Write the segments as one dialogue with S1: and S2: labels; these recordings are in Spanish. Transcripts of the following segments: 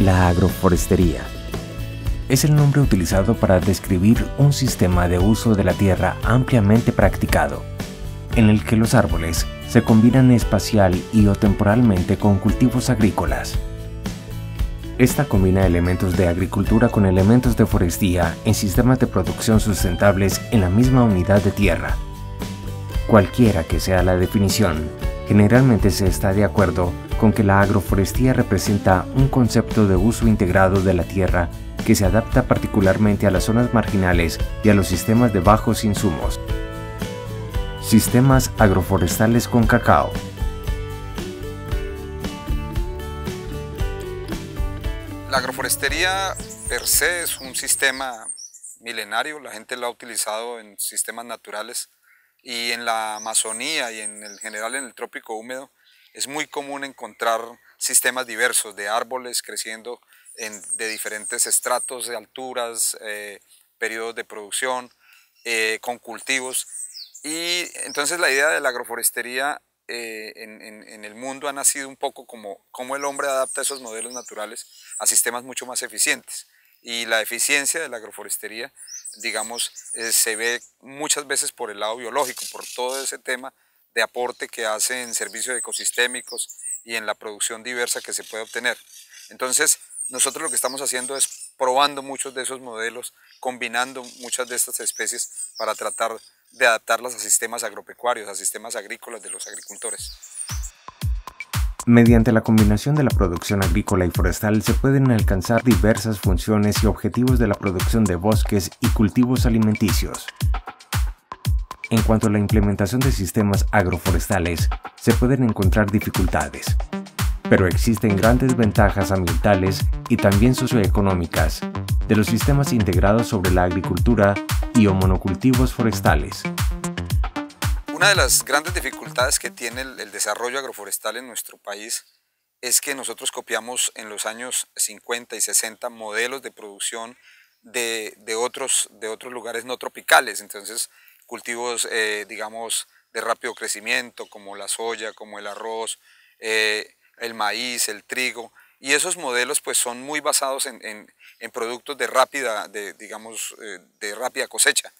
S1: La agroforestería es el nombre utilizado para describir un sistema de uso de la tierra ampliamente practicado, en el que los árboles se combinan espacial y o temporalmente con cultivos agrícolas. Esta combina elementos de agricultura con elementos de forestía en sistemas de producción sustentables en la misma unidad de tierra. Cualquiera que sea la definición, generalmente se está de acuerdo con que la agroforestía representa un concepto de uso integrado de la tierra que se adapta particularmente a las zonas marginales y a los sistemas de bajos insumos. Sistemas agroforestales con cacao.
S2: La agroforestería per se es un sistema milenario, la gente lo ha utilizado en sistemas naturales y en la Amazonía y en el general en el trópico húmedo es muy común encontrar sistemas diversos de árboles creciendo de diferentes estratos de alturas, eh, periodos de producción, eh, con cultivos. Y entonces la idea de la agroforestería eh, en, el mundo ha nacido un poco como cómo el hombre adapta esos modelos naturales a sistemas mucho más eficientes. Y la eficiencia de la agroforestería, digamos, se ve muchas veces por el lado biológico, por todo ese tema de aporte que hace en servicios ecosistémicos y en la producción diversa que se puede obtener. Entonces, nosotros lo que estamos haciendo es probando muchos de esos modelos, combinando muchas de estas especies para tratar de adaptarlas a sistemas agropecuarios, a sistemas agrícolas de los agricultores.
S1: Mediante la combinación de la producción agrícola y forestal se pueden alcanzar diversas funciones y objetivos de la producción de bosques y cultivos alimenticios. En cuanto a la implementación de sistemas agroforestales, se pueden encontrar dificultades, pero existen grandes ventajas ambientales y también socioeconómicas de los sistemas integrados sobre la agricultura y o monocultivos forestales.
S2: Una de las grandes dificultades que tiene el, desarrollo agroforestal en nuestro país es que nosotros copiamos en los años 50 y 60 modelos de producción de, otros, de otros lugares no tropicales. Entonces, cultivos, eh, digamos, de rápido crecimiento, como la soya, como el arroz, eh, el maíz, el trigo, y esos modelos pues son muy basados en, productos de rápida, de, digamos, eh, de rápida cosecha.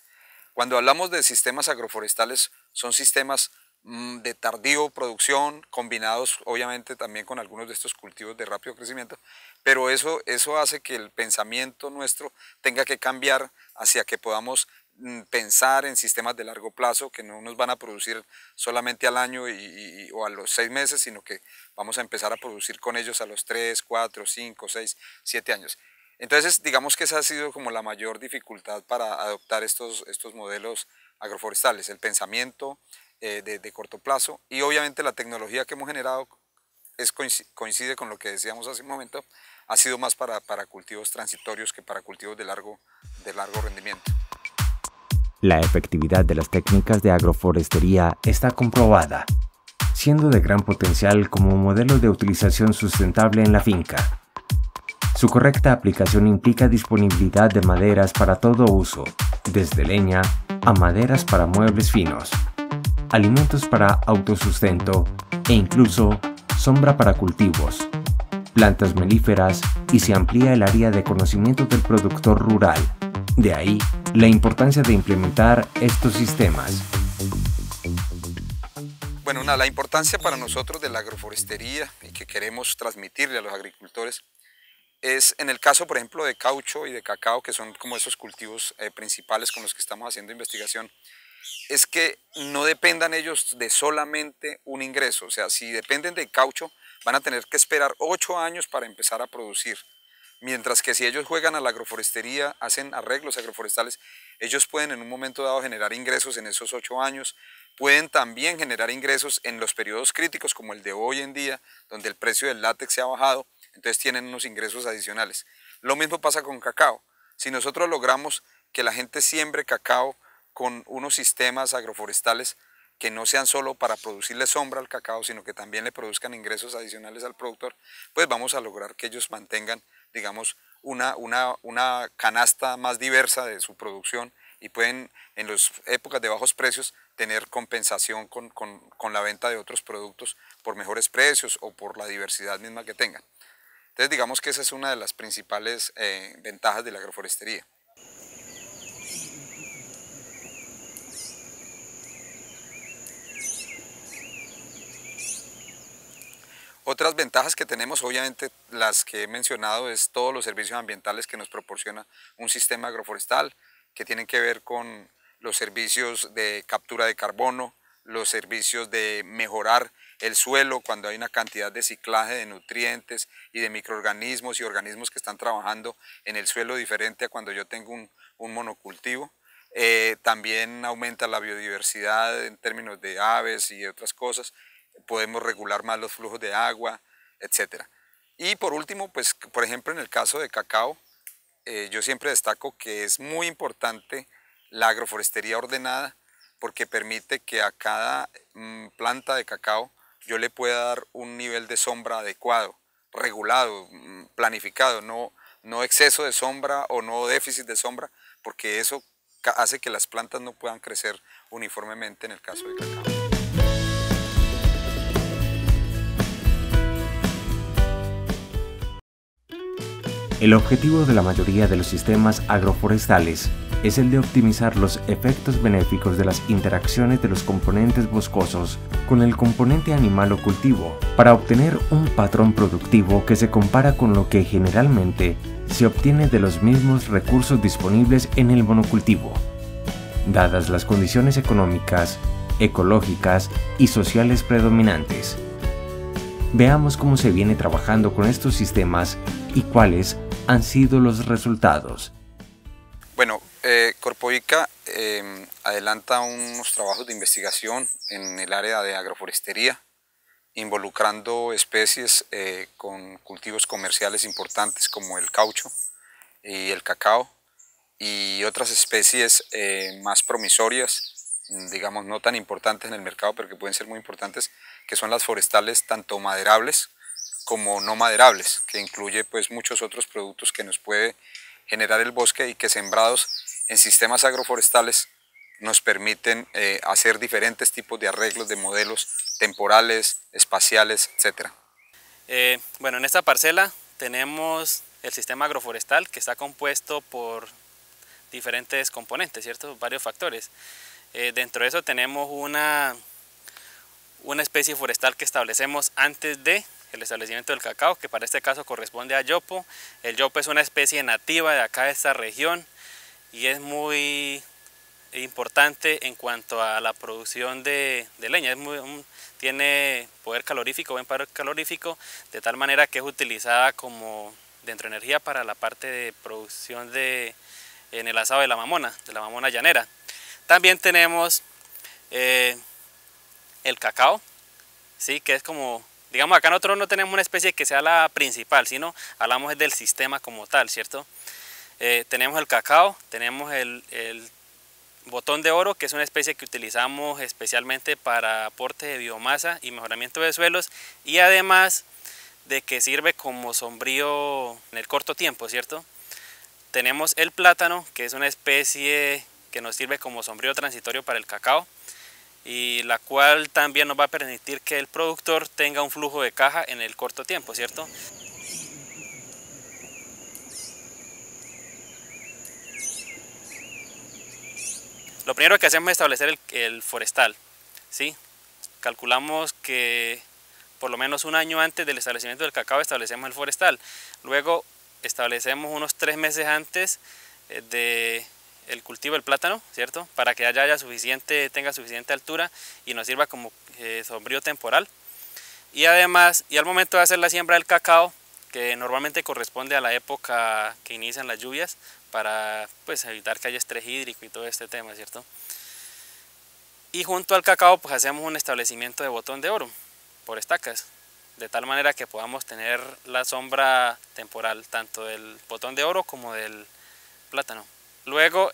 S2: Cuando hablamos de sistemas agroforestales, son sistemas mm, de tardío producción, combinados obviamente también con algunos de estos cultivos de rápido crecimiento, pero eso, eso hace que el pensamiento nuestro tenga que cambiar hacia que podamos pensar en sistemas de largo plazo que no nos van a producir solamente al año y, o a los seis meses, sino que vamos a empezar a producir con ellos a los tres, cuatro, cinco, seis, siete años. Entonces, digamos que esa ha sido como la mayor dificultad para adoptar estos, estos modelos agroforestales, el pensamiento eh, de, corto plazo y obviamente la tecnología que hemos generado es, coincide con lo que decíamos hace un momento, ha sido más para, para cultivos transitorios que para cultivos de largo, de largo rendimiento.
S1: La efectividad de las técnicas de agroforestería está comprobada, siendo de gran potencial como modelo de utilización sustentable en la finca. Su correcta aplicación implica disponibilidad de maderas para todo uso, desde leña a maderas para muebles finos, alimentos para autosustento e incluso sombra para cultivos, plantas melíferas y se amplía el área de conocimiento del productor rural. De ahí la importancia de implementar estos sistemas.
S2: Bueno, la importancia para nosotros de la agroforestería y que queremos transmitirle a los agricultores es en el caso, por ejemplo, de caucho y de cacao, que son como esos cultivos eh, principales con los que estamos haciendo investigación, es que no dependan ellos de solamente un ingreso. O sea, si dependen de caucho, van a tener que esperar ocho años para empezar a producir. Mientras que si ellos juegan a la agroforestería, hacen arreglos agroforestales, ellos pueden en un momento dado generar ingresos en esos ocho años, pueden también generar ingresos en los periodos críticos como el de hoy en día, donde el precio del látex se ha bajado, entonces tienen unos ingresos adicionales. Lo mismo pasa con cacao. Si nosotros logramos que la gente siembre cacao con unos sistemas agroforestales que no sean solo para producirle sombra al cacao, sino que también le produzcan ingresos adicionales al productor, pues vamos a lograr que ellos mantengan digamos, una, una, canasta más diversa de su producción y pueden en las épocas de bajos precios tener compensación con, la venta de otros productos por mejores precios o por la diversidad misma que tengan. Entonces digamos que esa es una de las principales eh, ventajas de la agroforestería. Otras ventajas que tenemos, obviamente las que he mencionado, es todos los servicios ambientales que nos proporciona un sistema agroforestal, que tienen que ver con los servicios de captura de carbono, los servicios de mejorar el suelo cuando hay una cantidad de ciclaje de nutrientes y de microorganismos y organismos que están trabajando en el suelo diferente a cuando yo tengo un, monocultivo. Eh, también aumenta la biodiversidad en términos de aves y otras cosas podemos regular más los flujos de agua, etc. Y por último, pues por ejemplo en el caso de cacao, eh, yo siempre destaco que es muy importante la agroforestería ordenada porque permite que a cada mm, planta de cacao yo le pueda dar un nivel de sombra adecuado, regulado, mm, planificado, no, no exceso de sombra o no déficit de sombra, porque eso hace que las plantas no puedan crecer uniformemente en el caso de cacao.
S1: El objetivo de la mayoría de los sistemas agroforestales es el de optimizar los efectos benéficos de las interacciones de los componentes boscosos con el componente animal o cultivo para obtener un patrón productivo que se compara con lo que generalmente se obtiene de los mismos recursos disponibles en el monocultivo, dadas las condiciones económicas, ecológicas y sociales predominantes. Veamos cómo se viene trabajando con estos sistemas y cuáles han sido los resultados?
S2: Bueno, eh, Corpoica em, adelanta unos trabajos de investigación en el área de agroforestería, involucrando especies eh, con cultivos comerciales importantes como el caucho y el cacao, y otras especies eh, más promisorias, digamos no tan importantes en el mercado, pero que pueden ser muy importantes, que son las forestales tanto maderables como no maderables, que incluye pues muchos otros productos que nos puede generar el bosque y que sembrados en sistemas agroforestales nos permiten eh, hacer diferentes tipos de arreglos de modelos temporales, espaciales, etc.
S3: Eh, bueno, en esta parcela tenemos el sistema agroforestal que está compuesto por diferentes componentes, ¿cierto? Varios factores. Eh, dentro de eso tenemos una, una especie forestal que establecemos antes de el establecimiento del cacao, que para este caso corresponde a yopo. El yopo es una especie nativa de acá de esta región y es muy importante en cuanto a la producción de, leña. Es tiene poder calorífico, buen poder calorífico, de tal manera que es utilizada como dentro de energía para la parte de producción de, en el asado de la mamona, de la mamona llanera. También tenemos eh, el cacao, ¿sí? que es como Digamos, acá nosotros no tenemos una especie que sea la principal, sino hablamos del sistema como tal, ¿cierto? Eh, tenemos el cacao, tenemos el, botón de oro, que es una especie que utilizamos especialmente para aporte de biomasa y mejoramiento de suelos, y además de que sirve como sombrío en el corto tiempo, ¿cierto? Tenemos el plátano, que es una especie que nos sirve como sombrío transitorio para el cacao y la cual también nos va a permitir que el productor tenga un flujo de caja en el corto tiempo, ¿cierto? Lo primero que hacemos es establecer el, forestal, ¿sí? Calculamos que por lo menos un año antes del establecimiento del cacao establecemos el forestal. Luego establecemos unos tres meses antes eh, de el cultivo del plátano, ¿cierto? Para que haya, suficiente, tenga suficiente altura y nos sirva como eh, sombrío temporal. Y además, y al momento de hacer la siembra del cacao, que normalmente corresponde a la época que inician las lluvias, para pues, evitar que haya estrés hídrico y todo este tema, ¿cierto? Y junto al cacao pues hacemos un establecimiento de botón de oro por estacas, de tal manera que podamos tener la sombra temporal tanto del botón de oro como del plátano. Luego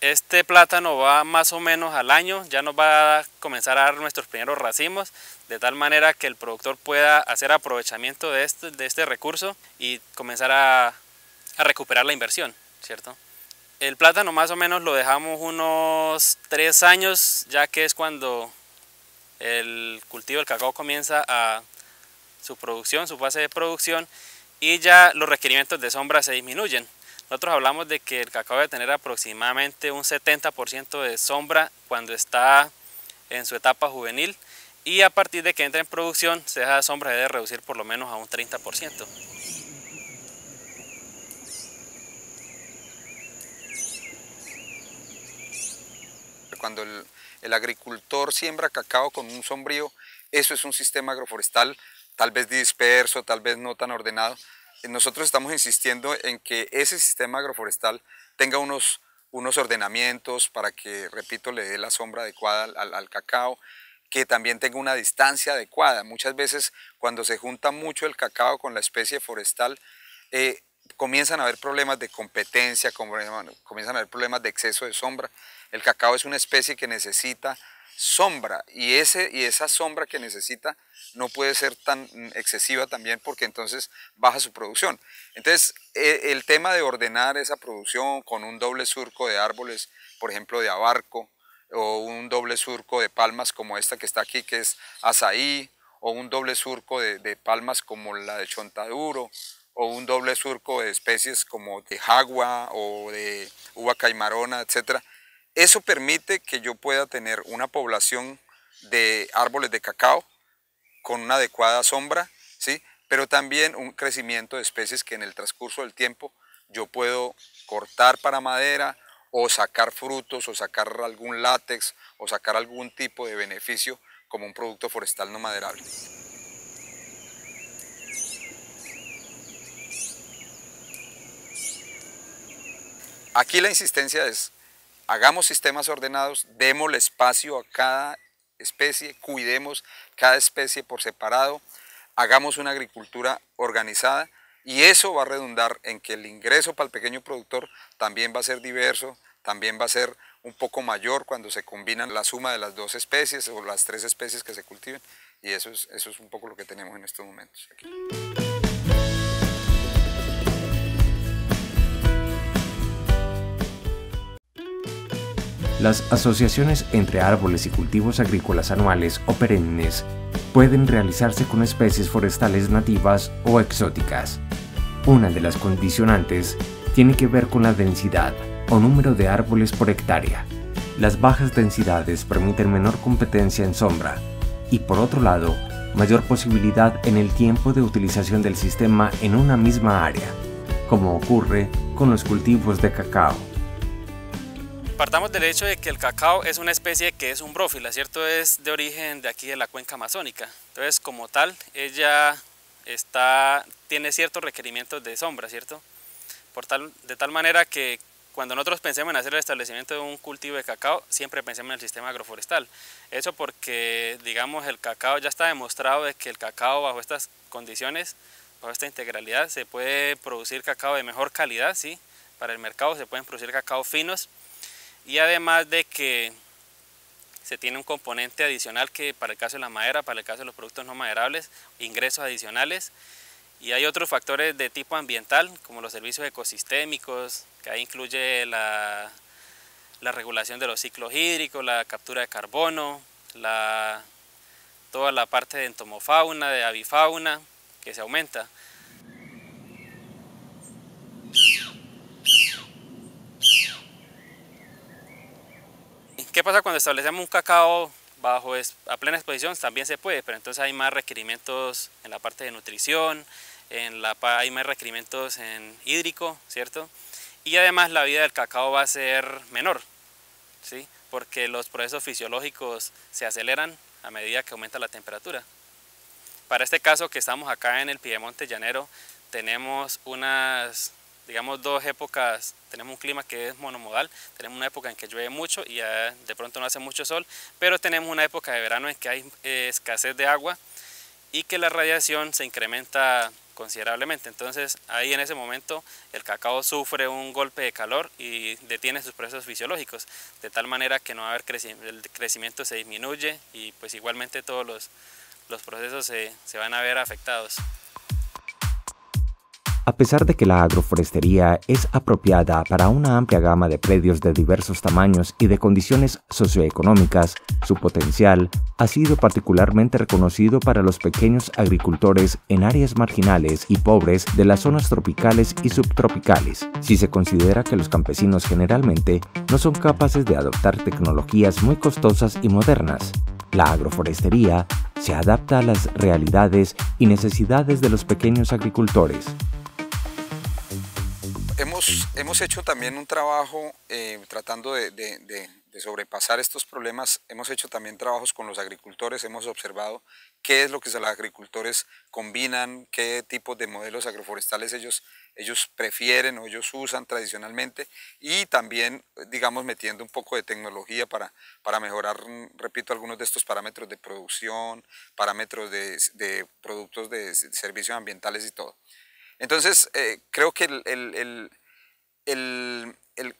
S3: este plátano va más o menos al año, ya nos va a comenzar a dar nuestros primeros racimos, de tal manera que el productor pueda hacer aprovechamiento de este, este recurso y comenzar a, recuperar la inversión, ¿cierto? El plátano más o menos lo dejamos unos tres años, ya que es cuando el cultivo del cacao comienza a su producción, su fase de producción, y ya los requerimientos de sombra se disminuyen. Nosotros hablamos de que el cacao debe tener aproximadamente un 70% de sombra cuando está en su etapa juvenil y a partir de que entre en producción de sombra debe reducir por lo menos a un 30%.
S2: Cuando el, el agricultor siembra cacao con un sombrío, eso es un sistema agroforestal tal vez disperso, tal vez no tan ordenado. Nosotros estamos insistiendo en que ese sistema agroforestal tenga unos, unos ordenamientos para que, repito, le dé la sombra adecuada al, cacao, que también tenga una distancia adecuada. Muchas veces cuando se junta mucho el cacao con la especie forestal, eh, comienzan a haber problemas de competencia, comienzan a haber problemas de exceso de sombra. El cacao es una especie que necesita sombra y, ese, y esa sombra que necesita no puede ser tan excesiva también porque entonces baja su producción. Entonces e, el tema de ordenar esa producción con un doble surco de árboles, por ejemplo de abarco, o un doble surco de palmas como esta que está aquí que es azaí, o un doble surco de, de palmas como la de chontaduro, o un doble surco de especies como de jagua o de uva caimarona, etcétera, eso permite que yo pueda tener una población de árboles de cacao con una adecuada sombra, ¿sí? pero también un crecimiento de especies que en el transcurso del tiempo yo puedo cortar para madera o sacar frutos o sacar algún látex o sacar algún tipo de beneficio como un producto forestal no maderable. Aquí la insistencia es hagamos sistemas ordenados, démosle espacio a cada especie, cuidemos cada especie por separado, hagamos una agricultura organizada y eso va a redundar en que el ingreso para el pequeño productor también va a ser diverso, también va a ser un poco mayor cuando se combinan la suma de las dos especies o las tres especies que se cultiven y eso es, eso es un poco lo que tenemos en estos momentos.
S1: Las asociaciones entre árboles y cultivos agrícolas anuales o perennes pueden realizarse con especies forestales nativas o exóticas. Una de las condicionantes tiene que ver con la densidad o número de árboles por hectárea. Las bajas densidades permiten menor competencia en sombra y por otro lado, mayor posibilidad en el tiempo de utilización del sistema en una misma área, como ocurre con los cultivos de cacao.
S3: Partamos del hecho de que el cacao es una especie que es umbrófila, ¿cierto? Es de origen de aquí de la cuenca amazónica. Entonces, como tal, ella está, tiene ciertos requerimientos de sombra, ¿cierto? Por tal, de tal manera que cuando nosotros pensemos en hacer el establecimiento de un cultivo de cacao, siempre pensemos en el sistema agroforestal. Eso porque, digamos, el cacao ya está demostrado de que el cacao bajo estas condiciones, bajo esta integralidad, se puede producir cacao de mejor calidad, ¿sí? Para el mercado se pueden producir cacao finos, y además de que se tiene un componente adicional que para el caso de la madera, para el caso de los productos no maderables, ingresos adicionales. Y hay otros factores de tipo ambiental, como los servicios ecosistémicos, que ahí incluye la, la regulación de los ciclos hídricos, la captura de carbono, toda la parte de entomofauna, de avifauna, que se aumenta. ¿Qué pasa cuando establecemos un cacao bajo a plena exposición? También se puede, pero entonces hay más requerimientos en la parte de nutrición, en la, hay más requerimientos en hídrico, ¿cierto? Y además la vida del cacao va a ser menor, ¿sí? Porque los procesos fisiológicos se aceleran a medida que aumenta la temperatura. Para este caso que estamos acá en el Piedemonte Llanero, tenemos unas digamos, dos épocas, tenemos un clima que es monomodal, tenemos una época en que llueve mucho y de pronto no hace mucho sol, pero tenemos una época de verano en que hay eh, escasez de agua y que la radiación se incrementa considerablemente. Entonces ahí en ese momento el cacao sufre un golpe de calor y detiene sus procesos fisiológicos, de tal manera que no va a haber crecimiento, el crecimiento se disminuye y pues igualmente todos los, los procesos se, se van a ver afectados.
S1: A pesar de que la agroforestería es apropiada para una amplia gama de predios de diversos tamaños y de condiciones socioeconómicas, su potencial ha sido particularmente reconocido para los pequeños agricultores en áreas marginales y pobres de las zonas tropicales y subtropicales, si se considera que los campesinos generalmente no son capaces de adoptar tecnologías muy costosas y modernas. La agroforestería se adapta a las realidades y necesidades de los pequeños agricultores
S2: hemos, hecho también un trabajo eh, tratando de, sobrepasar estos problemas. Hemos hecho también trabajos con los agricultores, hemos observado qué es lo que los agricultores combinan, qué tipos de modelos agroforestales ellos, ellos prefieren o ellos usan tradicionalmente y también, digamos, metiendo un poco de tecnología para, para mejorar, repito, algunos de estos parámetros de producción, parámetros de, productos de servicios ambientales y todo. Entonces, eh, creo que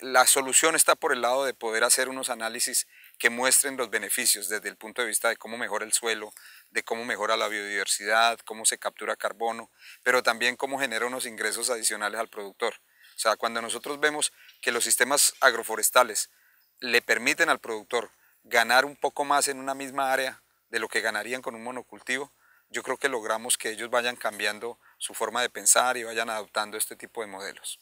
S2: la solución está por el lado de poder hacer unos análisis que muestren los beneficios desde el punto de vista de cómo mejora el suelo, de cómo mejora la biodiversidad, cómo se captura carbono, pero también cómo genera unos ingresos adicionales al productor. O sea, cuando nosotros vemos que los sistemas agroforestales le permiten al productor ganar un poco más en una misma área de lo que ganarían con un monocultivo, yo creo que logramos que ellos vayan cambiando su forma de pensar y vayan adoptando este tipo de modelos.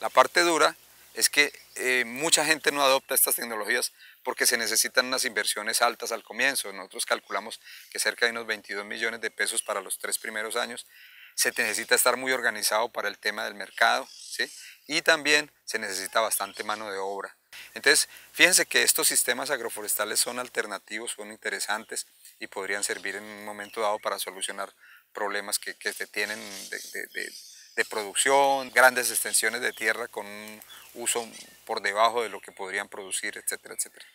S2: La parte dura es que eh, mucha gente no adopta estas tecnologías porque se necesitan unas inversiones altas al comienzo. Nosotros calculamos que cerca de unos 22 millones de pesos para los tres primeros años. Se necesita estar muy organizado para el tema del mercado ¿sí? y también se necesita bastante mano de obra. Entonces, fíjense que estos sistemas agroforestales son alternativos, son interesantes y podrían servir en un momento dado para solucionar problemas que, se tienen de, producción, grandes extensiones de tierra con un uso por debajo de lo que podrían producir, etcétera, etcétera.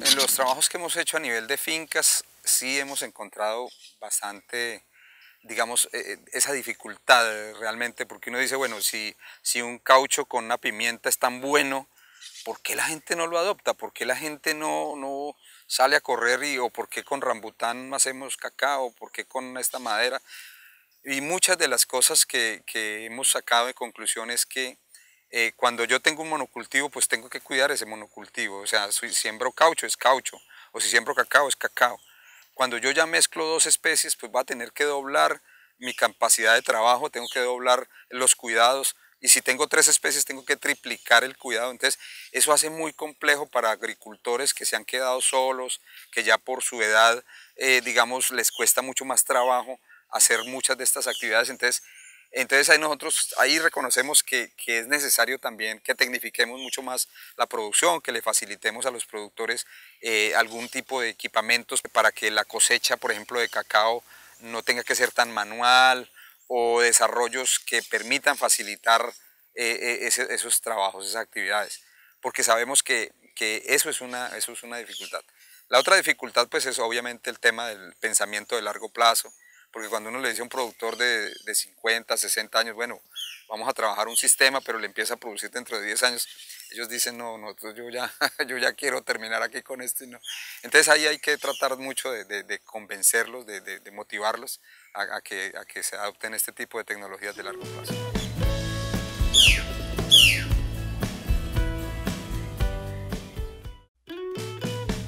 S2: En los trabajos que hemos hecho a nivel de fincas, sí hemos encontrado bastante, digamos, eh, eh, esa dificultad realmente, porque uno dice, bueno, si, si un caucho con una pimienta es tan bueno, ¿por qué la gente no lo adopta? ¿Por qué la gente no, no sale a correr y, o por qué con rambután hacemos cacao? ¿Por qué con esta madera? Y muchas de las cosas que, hemos sacado de conclusión es que eh, cuando yo tengo un monocultivo, pues tengo que cuidar ese monocultivo. O sea, si siembro caucho, es caucho. O si siembro cacao, es cacao. Cuando yo ya mezclo dos especies, pues va a tener que doblar mi capacidad de trabajo, tengo que doblar los cuidados y si tengo tres especies tengo que triplicar el cuidado. Entonces eso hace muy complejo para agricultores que se han quedado solos, que ya por su edad, eh, digamos, les cuesta mucho más trabajo hacer muchas de estas actividades. Entonces, entonces ahí nosotros ahí reconocemos que, es necesario también que tecnifiquemos mucho más la producción, que le facilitemos a los productores eh, algún tipo de equipamientos para que la cosecha, por ejemplo, de cacao no tenga que ser tan manual, o desarrollos que permitan facilitar eh, eh, esos trabajos, esas actividades, porque sabemos que, eso, es una, eso es una dificultad. La otra dificultad pues es obviamente el tema del pensamiento de largo plazo, porque cuando uno le dice a un productor de, de 50, 60 años, bueno, vamos a trabajar un sistema, pero le empieza a producir dentro de 10 años, ellos dicen, no, nosotros yo ya, yo ya quiero terminar aquí con esto. No. Entonces ahí hay que tratar mucho de, convencerlos, de, motivarlos a, que, que se adopten este tipo de tecnologías de largo plazo.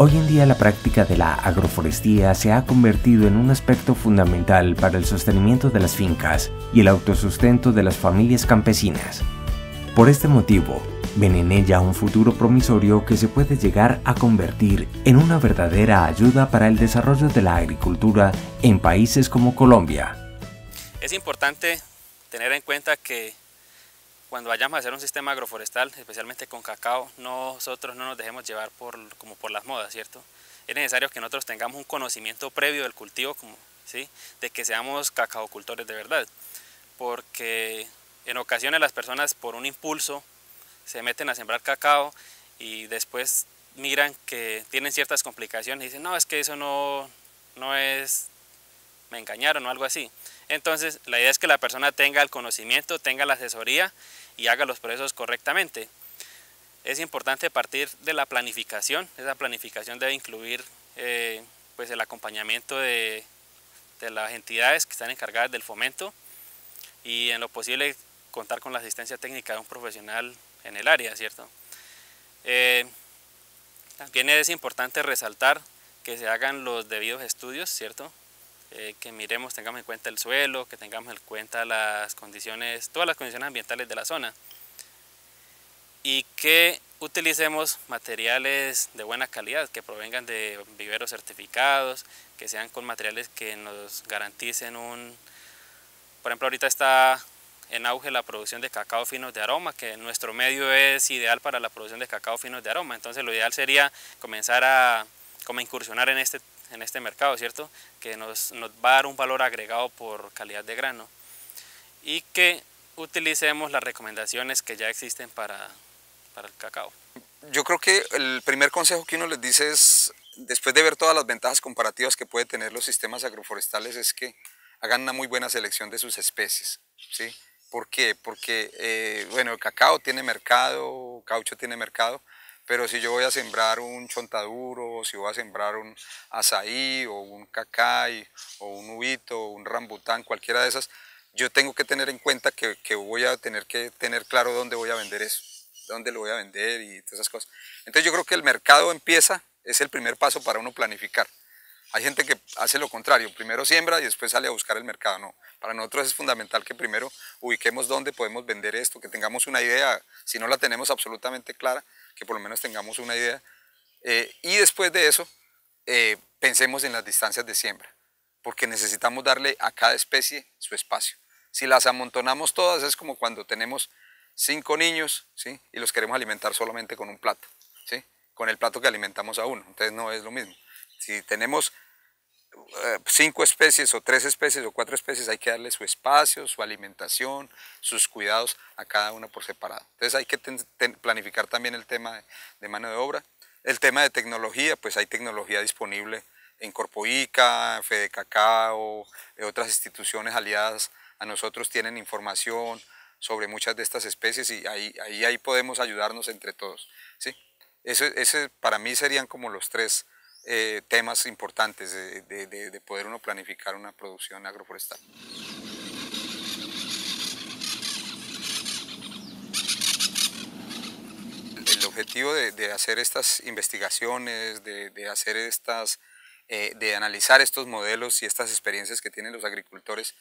S1: Hoy en día la práctica de la agroforestía se ha convertido en un aspecto fundamental para el sostenimiento de las fincas y el autosustento de las familias campesinas. Por este motivo, ven en ella un futuro promisorio que se puede llegar a convertir en una verdadera ayuda para el desarrollo de la agricultura en países como Colombia.
S3: Es importante tener en cuenta que cuando vayamos a hacer un sistema agroforestal, especialmente con cacao, nosotros no nos dejemos llevar por, como por las modas, ¿cierto? Es necesario que nosotros tengamos un conocimiento previo del cultivo, como, ¿sí? de que seamos cacaocultores de verdad, porque en ocasiones las personas por un impulso se meten a sembrar cacao y después miran que tienen ciertas complicaciones y dicen, no, es que eso no, no es, me engañaron o algo así. Entonces, la idea es que la persona tenga el conocimiento, tenga la asesoría y haga los procesos correctamente. Es importante partir de la planificación. Esa planificación debe incluir eh, pues el acompañamiento de, de las entidades que están encargadas del fomento y en lo posible contar con la asistencia técnica de un profesional en el área, ¿cierto? Eh, también es importante resaltar que se hagan los debidos estudios, ¿cierto? Eh, que miremos, tengamos en cuenta el suelo, que tengamos en cuenta las condiciones, todas las condiciones ambientales de la zona y que utilicemos materiales de buena calidad, que provengan de viveros certificados, que sean con materiales que nos garanticen un... Por ejemplo, ahorita está en auge la producción de cacao finos de aroma, que nuestro medio es ideal para la producción de cacao finos de aroma, entonces lo ideal sería comenzar a como incursionar en este, en este mercado, ¿cierto? Que nos, nos va a dar un valor agregado por calidad de grano y que utilicemos las recomendaciones que ya existen para, para el cacao.
S2: Yo creo que el primer consejo que uno les dice es, después de ver todas las ventajas comparativas que puede tener los sistemas agroforestales, es que hagan una muy buena selección de sus especies, ¿sí? ¿Por qué? Porque, eh, bueno, el cacao tiene mercado, caucho tiene mercado, pero si yo voy a sembrar un chontaduro, si voy a sembrar un azaí, o un cacay, o un ubito, o un rambután, cualquiera de esas, yo tengo que tener en cuenta que, que, voy a tener que tener claro dónde voy a vender eso, dónde lo voy a vender y todas esas cosas. Entonces yo creo que el mercado empieza, es el primer paso para uno planificar. Hay gente que hace lo contrario, primero siembra y después sale a buscar el mercado. No, para nosotros es fundamental que primero ubiquemos dónde podemos vender esto, que tengamos una idea, si no la tenemos absolutamente clara, que por lo menos tengamos una idea. Eh, y después de eso, eh, pensemos en las distancias de siembra, porque necesitamos darle a cada especie su espacio. Si las amontonamos todas es como cuando tenemos cinco niños ¿sí? y los queremos alimentar solamente con un plato, ¿sí? con el plato que alimentamos a uno, entonces no es lo mismo. Si tenemos eh, cinco especies o tres especies o cuatro especies, hay que darle su espacio, su alimentación, sus cuidados a cada una por separado. Entonces hay que planificar también el tema de, mano de obra. El tema de tecnología, pues hay tecnología disponible en Corpoica, Fede Cacao, eh, otras instituciones aliadas a nosotros tienen información sobre muchas de estas especies y ahí, ahí, ahí podemos ayudarnos entre todos. ¿sí? Eso, ese para mí serían como los tres eh, temas importantes de, poder uno planificar una producción agroforestal. El objetivo de, hacer estas investigaciones, de, hacer estas, eh, de analizar estos modelos y estas experiencias que tienen los agricultores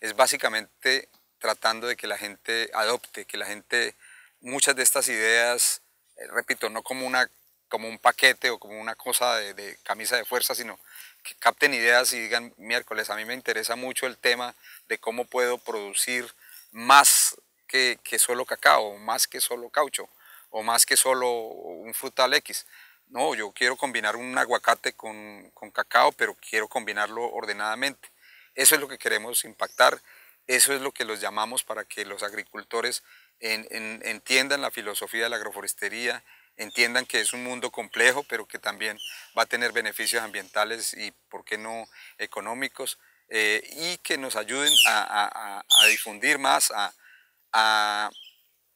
S2: es básicamente tratando de que la gente adopte, que la gente, muchas de estas ideas, eh, repito, no como una como un paquete o como una cosa de, camisa de fuerza, sino que capten ideas y digan, miércoles, a mí me interesa mucho el tema de cómo puedo producir más que, solo cacao, más que solo caucho, o más que solo un frutal X. No, yo quiero combinar un aguacate con, cacao, pero quiero combinarlo ordenadamente. Eso es lo que queremos impactar, eso es lo que los llamamos para que los agricultores entiendan la filosofía de la agroforestería, entiendan que es un mundo complejo, pero que también va a tener beneficios ambientales y, ¿por qué no, económicos? Eh, y que nos ayuden a, difundir más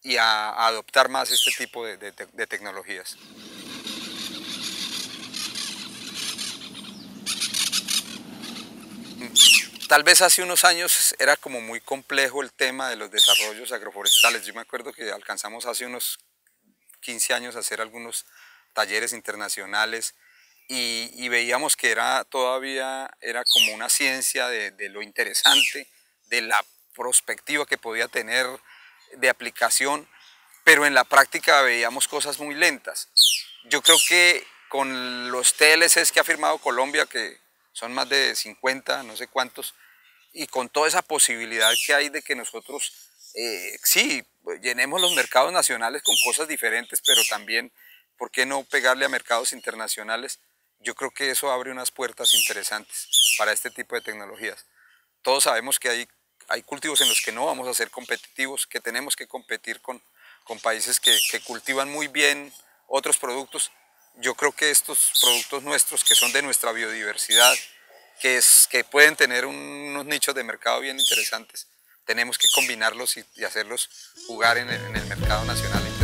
S2: y a, adoptar más este tipo de, de tecnologías. Tal vez hace unos años era como muy complejo el tema de los desarrollos agroforestales. Yo me acuerdo que alcanzamos hace unos 15 años hacer algunos talleres internacionales y, veíamos que era todavía era como una ciencia de, lo interesante, de la perspectiva que podía tener de aplicación, pero en la práctica veíamos cosas muy lentas. Yo creo que con los TLCs que ha firmado Colombia, que son más de 50, no sé cuántos, y con toda esa posibilidad que hay de que nosotros eh, sí, llenemos los mercados nacionales con cosas diferentes, pero también, ¿por qué no pegarle a mercados internacionales? Yo creo que eso abre unas puertas interesantes para este tipo de tecnologías. Todos sabemos que hay, hay cultivos en los que no vamos a ser competitivos, que tenemos que competir con, con países que, cultivan muy bien otros productos. Yo creo que estos productos nuestros, que son de nuestra biodiversidad, que pueden tener unos nichos de mercado bien interesantes, tenemos que combinarlos y, hacerlos jugar en el, mercado nacional.